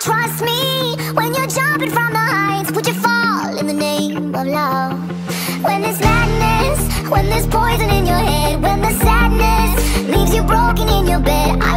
Trust me when you're jumping from the heights? Would you fall in the name of love? When there's madness, when there's poison in your head, when the sadness leaves you broken in your bed, I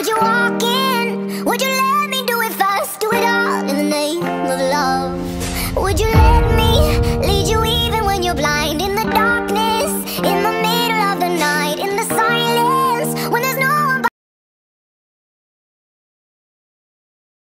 would you walk in?